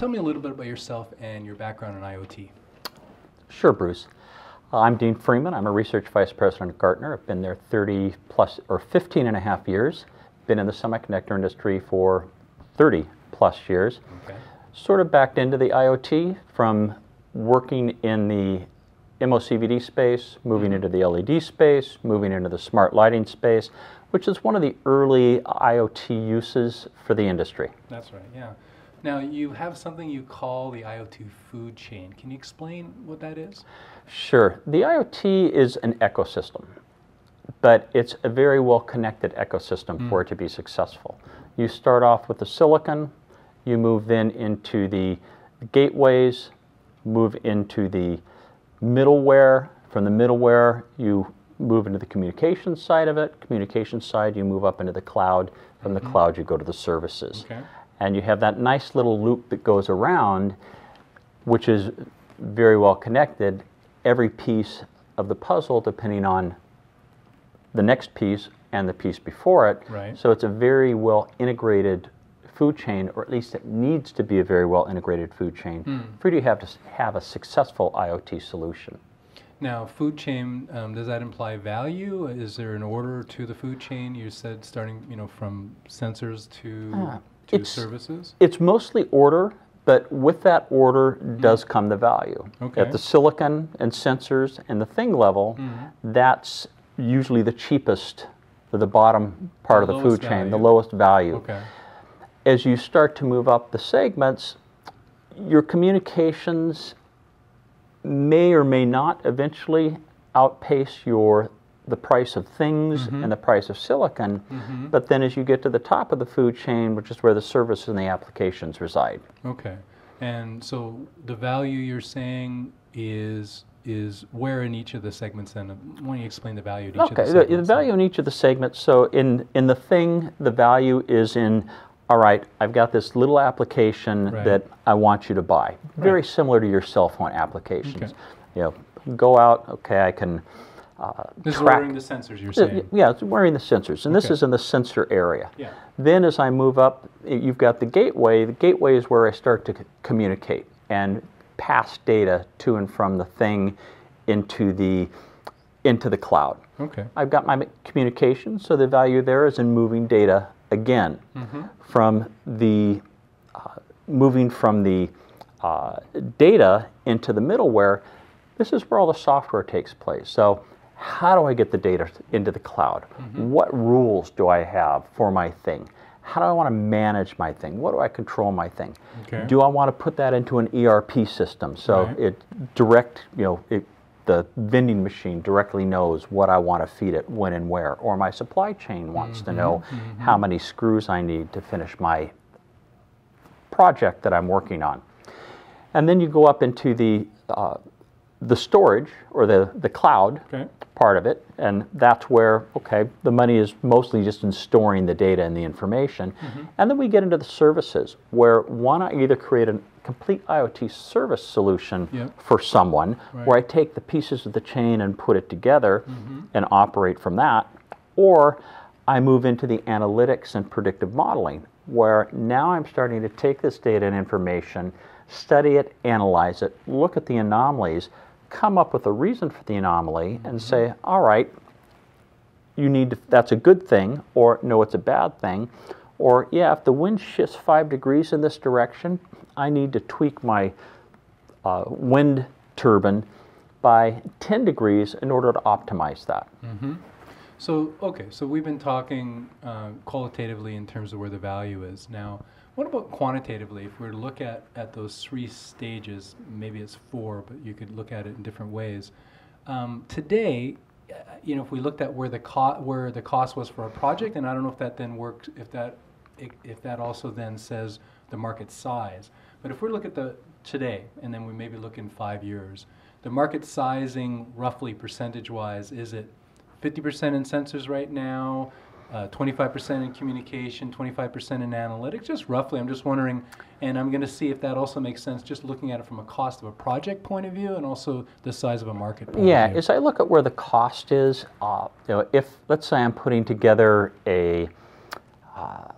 tell me a little bit about yourself and your background in IoT. Sure, Bruce. Uh, I'm Dean Freeman. I'm a research vice president at Gartner. I've been there 30 plus or 15 and a half years. Been in the semiconductor industry for 30 plus years. Okay. Sort of backed into the IoT from working in the MOCVD space, moving into the LED space, moving into the smart lighting space, which is one of the early IoT uses for the industry. That's right, yeah. Now, you have something you call the IoT food chain. Can you explain what that is? Sure. The IoT is an ecosystem, but it's a very well connected ecosystem mm. for it to be successful. You start off with the silicon, you move then into the gateways, move into the middleware. From the middleware, you move into the communication side of it. Communication side, you move up into the cloud. From the mm-hmm. cloud, you go to the services. Okay. And you have that nice little loop that goes around, which is very well connected. Every piece of the puzzle, depending on the next piece and the piece before it. Right. So it's a very well integrated food chain, or at least it needs to be a very well integrated food chain mm. for you to have to have a successful IoT solution. Now, food chain, um, does that imply value? Is there an order to the food chain? You said starting, you know, from sensors to, uh, to it's, services? It's mostly order, but with that order mm. does come the value. Okay. At the silicon and sensors and the thing level, mm. that's usually the cheapest, the bottom part the of the food chain, value. the lowest value. Okay. As you start to move up the segments, your communications may or may not eventually outpace your the price of things mm-hmm. and the price of silicon. Mm-hmm. But then as you get to the top of the food chain, which is where the services and the applications reside. Okay. And so the value you're saying is is where in each of the segments then why don't you explain the value of each okay. of the segments? The, the value in each of the segments. So in in the thing, the value is in all right, I've got this little application right. that I want you to buy. Very right. similar to your cell phone applications. Okay. You know, go out, okay, I can uh, this track. is wearing the sensors, you're saying? Yeah, it's wearing the sensors. And okay. this is in the sensor area. Yeah. Then as I move up, you've got the gateway. The gateway is where I start to communicate and pass data to and from the thing into the into the cloud. Okay. I've got my communication, so the value there is in moving data again mm-hmm. from the uh, moving from the uh, data into the middleware. This is where all the software takes place. So, how do I get the data into the cloud? Mm-hmm. What rules do I have for my thing? How do I want to manage my thing? What do I control my thing? Okay. Do I want to put that into an ERP system so right. it direct, you know, it the vending machine directly knows what I want to feed it when and where, or my supply chain wants mm-hmm, to know mm-hmm. how many screws I need to finish my project that I'm working on. And then you go up into the uh, the storage or the, the cloud okay. part of it, and that's where, okay, the money is mostly just in storing the data and the information. Mm-hmm. And then we get into the services, where one, I either create a complete IoT service solution yep. for someone, right. where I take the pieces of the chain and put it together mm-hmm. and operate from that, or I move into the analytics and predictive modeling, where now I'm starting to take this data and information, study it, analyze it, look at the anomalies, come up with a reason for the anomaly mm-hmm. and say, all right, you need to, that's a good thing, or no, it's a bad thing, or yeah, if the wind shifts five degrees in this direction, I need to tweak my uh, wind turbine by 10 degrees in order to optimize that. Mm-hmm. So, okay, so we've been talking uh, qualitatively in terms of where the value is. Now, what about quantitatively? If we were to look at, at those three stages, maybe it's four, but you could look at it in different ways. Um, today, uh, you know, if we looked at where the co- where the cost was for a project, and I don't know if that then works, if that if that also then says the market size. But if we look at the today, and then we maybe look in five years, the market sizing roughly percentage-wise, is it 50% in sensors right now? Uh, 25% in communication, 25% in analytics, just roughly. I'm just wondering, and I'm going to see if that also makes sense, just looking at it from a cost of a project point of view and also the size of a market point yeah, as I look at where the cost is, uh, you know, if let's say I'm putting together a uh,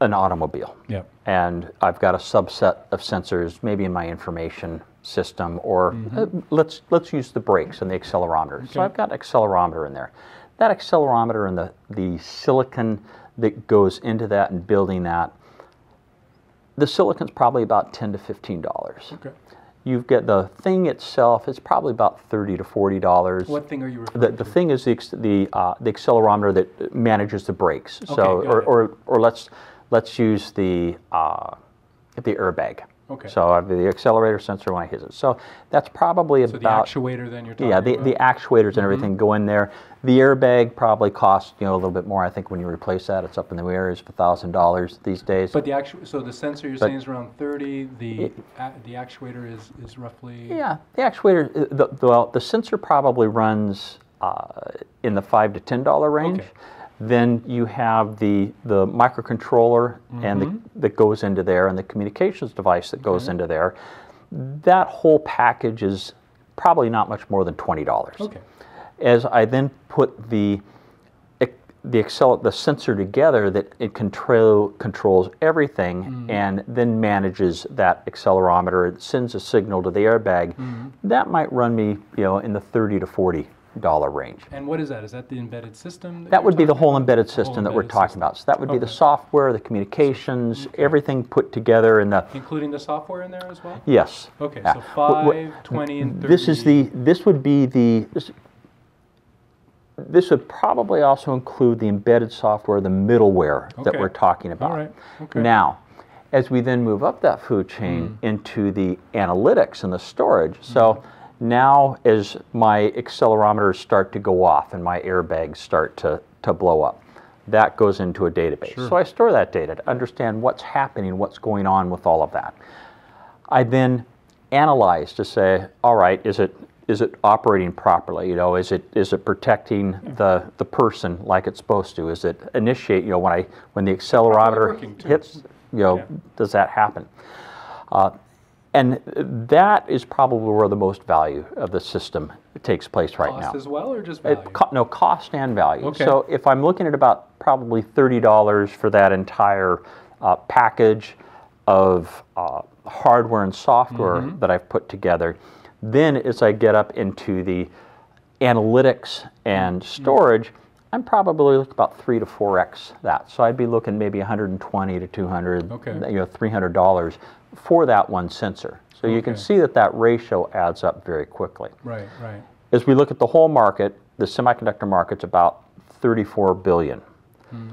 an automobile. Yep. And I've got a subset of sensors, maybe in my information system, or uh, let's let's use the brakes and the accelerometer. So Mm-hmm. I've got accelerometer in there. That accelerometer and the the silicon that goes into that and building that. The silicon's probably about ten to fifteen dollars. Okay. You've got the thing itself it's probably about thirty to forty dollars. What thing are you referring The, the to? thing is the, the, uh, the accelerometer that manages the brakes. So, got or, or, or let's, let's use the, uh, the airbag. Okay. So I have the accelerator sensor when I hit it. So that's probably So the about, actuator then you're talking yeah, the, about? the actuators and everything go in there. The airbag probably costs, you know, a little bit more. I think when you replace that, it's up in the areas of $1,000 these days. But the actual, so the sensor you're But- saying is around 30, the, a- the actuator is, is roughly? Yeah, the actuator, uh, the, the, well, the sensor probably runs uh, in the five to ten dollar range. Okay. Then you have the the microcontroller and Mm-hmm. the, that goes into there, and the communications device that goes into there. That whole package is probably not much more than twenty dollars. Okay, As I then put the the accel- the sensor together that it control controls everything Mm-hmm. and then manages that accelerometer it sends a signal to the airbag Mm-hmm. that might run me you know in the 30 to 40 dollar range and what is that? Is that the embedded system? that you're would be the whole about? embedded The whole system that we're talking system. about so that would be the software the communications everything put together in the Including the software in there as well? yes Okay, Yeah. so 5, 20, and 30. This is the, this would be the, this, this would probably also include the embedded software, the middleware that we're talking about. right. Okay. Now, as we then move up that food chain Mm. into the analytics and the storage, so Mm-hmm. Now as my accelerometers start to go off and my airbags start to, to blow up, that goes into a database. Sure. So I store that data to understand what's happening, what's going on with all of that. I then analyze to say, all right, is it is it operating properly? You know, is it is it protecting the the person like it's supposed to? Is it initiate? You know, when I when the accelerometer hits, you know, Yeah. does that happen? Uh, and that is probably where the most value of the system takes place right Cost now. as well, or just value? co- no cost and value. Okay. So if I'm looking at about probably thirty dollars for that entire uh, package of uh, hardware and software Mm-hmm. that I've put together, then as I get up into the analytics and Mm-hmm. storage, I'm probably looking about three to four x that. So I'd be looking maybe 120 to 200, Okay. you know, 300 dollars for that one sensor. So you can see that that ratio adds up very quickly. Right, right. As we look at the whole market, the semiconductor market's about 34 billion hmm.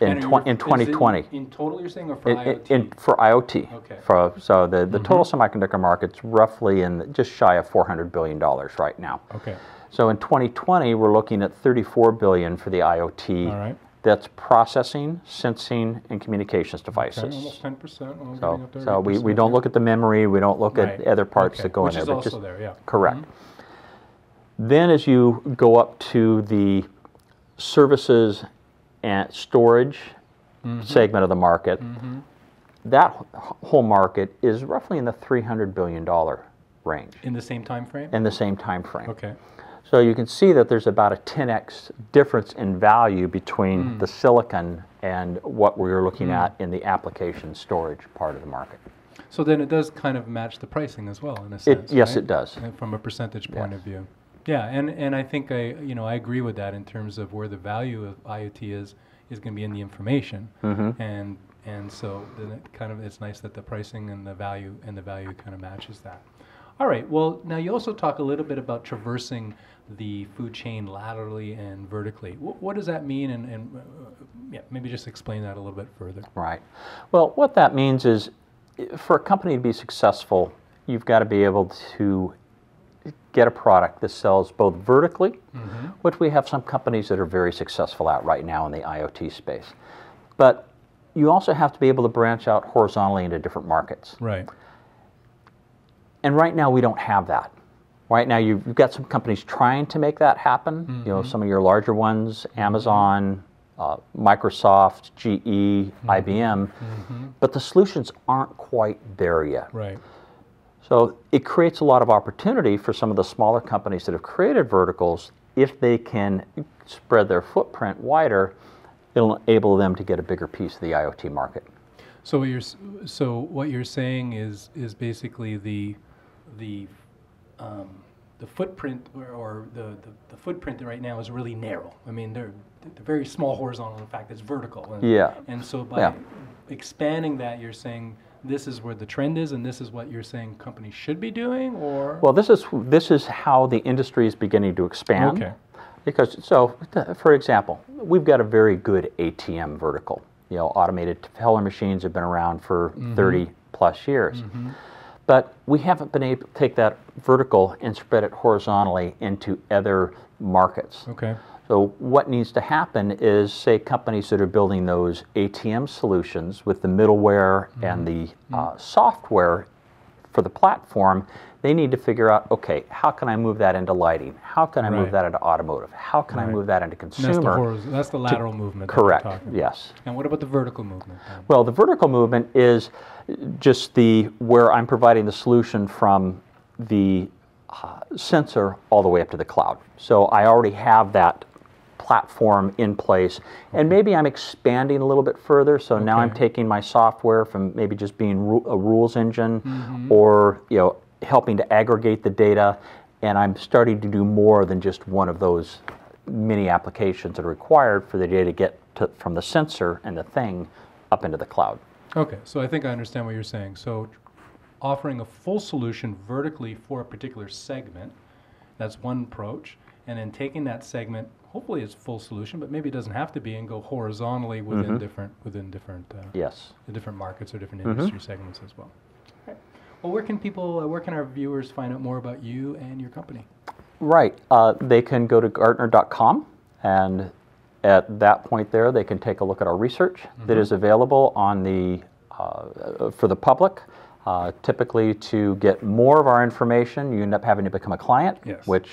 in, twen- you- in 2020. In total, you're saying, or for In, in- IoT? in- for IoT. Okay. For, so the, the mm-hmm. total semiconductor market's roughly in just shy of 400 billion dollars right now. okay, So in 2020, we're looking at 34 billion for the IoT. all right. That's processing, sensing, and communications Okay, devices. almost 10%. So, so we, we don't look at the memory, we don't look at other parts okay, that go which in is there. but also just- there, yeah. Correct. Mm-hmm. Then as you go up to the services and storage Mm-hmm. segment of the market, that whole market is roughly in the $300 billion range In the same time frame? in the same time frame. Okay, So you can see that there's about a 10x difference in value between Hmm. the silicon and what we're looking at in the application storage part of the market. so then it does kind of match the pricing as well, in a It, sense, yes, right? it does. Uh, From a percentage point Yes. of view. Yeah, and, and I think I, you know, I agree with that in terms of where the value of IoT is, is going to be in the information. Mm-hmm. And, and so then it kind of, it's nice that the pricing and the value, and the value kind of matches that. All right, well, now you also talk a little bit about traversing the food chain laterally and vertically. What, what does that mean? And, and uh, yeah, maybe just explain that a little bit further. Right. Well, what that means is for a company to be successful, you've got to be able to get a product that sells both vertically, which we have some companies that are very successful at right now in the IoT space. But you also have to be able to branch out horizontally into different markets. Right. And right now we don't have that. Right now you've you've got some companies trying to make that happen. You know, mm-hmm. some of your larger ones, mm-hmm. Amazon, uh, Microsoft, GE, IBM, mm-hmm. but the solutions aren't quite there yet. Right. So it creates a lot of opportunity for some of the smaller companies that have created verticals if they can spread their footprint wider it'll enable them to get a bigger piece of the IoT market. So what you're so what you're saying is is basically the the um, the footprint or, or the, the, the footprint right now is really narrow. I mean, they're they're very small horizontal. In fact, it's vertical. And, Yeah. And so by Yeah. expanding that, you're saying this is where the trend is, and this is what you're saying companies should be doing, or Well, this is this is how the industry is beginning to expand. Okay. Because so, for example, we've got a very good ATM vertical. You know, automated teller machines have been around for 30 plus years. But we haven't been able to take that vertical and spread it horizontally into other markets. okay. So what needs to happen is, say, companies that are building those ATM solutions with the middleware and the uh, software for the platform, they need to figure out, okay, how can I move that into lighting? How can I move that into automotive? How can I move that into And that's the consumer? that's the lateral movement. that Correct. Yes. And what about the vertical movement? Then? Well, the vertical movement is just the where I'm providing the solution from the uh, sensor all the way up to the cloud. So I already have that platform in place, and maybe I'm expanding a little bit further. So now I'm taking my software from maybe just being ru- a rules engine, or you know, helping to aggregate the data, and I'm starting to do more than just one of those many applications that are required for the data to get to, from the sensor and the thing up into the cloud. Okay, so I think I understand what you're saying. So offering a full solution vertically for a particular segment, that's one approach, and then taking that segment, hopefully it's full solution, but maybe it doesn't have to be, and go horizontally within Mm-hmm. different within different uh, Yes. the different markets or different Mm-hmm. industry segments as well. Well, where can people, uh, where can our viewers find out more about you and your company? Right. Uh, they can go to Gartner.com, and at that point there, they can take a look at our research that is available on the uh, for the public. Uh, typically, to get more of our information, you end up having to become a client, Yes. which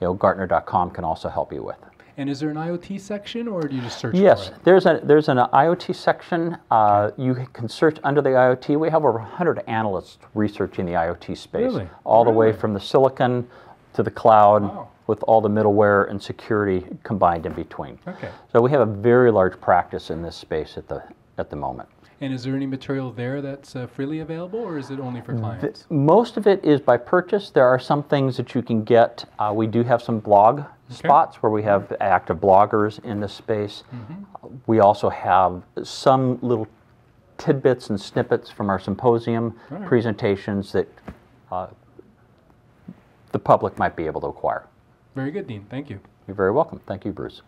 you know Gartner.com can also help you with. And is there an IoT section, or do you just search Yes, for it? there's a there's an IoT section. Uh, you can search under the IoT. We have over 100 analysts researching the IoT space, Really? all the way from the silicon to the cloud, Wow. with all the middleware and security combined in between. Okay. So we have a very large practice in this space at the at the moment. And is there any material there that's uh, freely available, or is it only for clients? Most of it is by purchase. There are some things that you can get. Uh, we do have some blog spots where we have active bloggers in this space. Mm-hmm. We also have some little tidbits and snippets from our symposium right. presentations that uh, the public might be able to acquire. Very good, Dean. Thank you. You're very welcome. Thank you, Bruce.